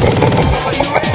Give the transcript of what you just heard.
Oh,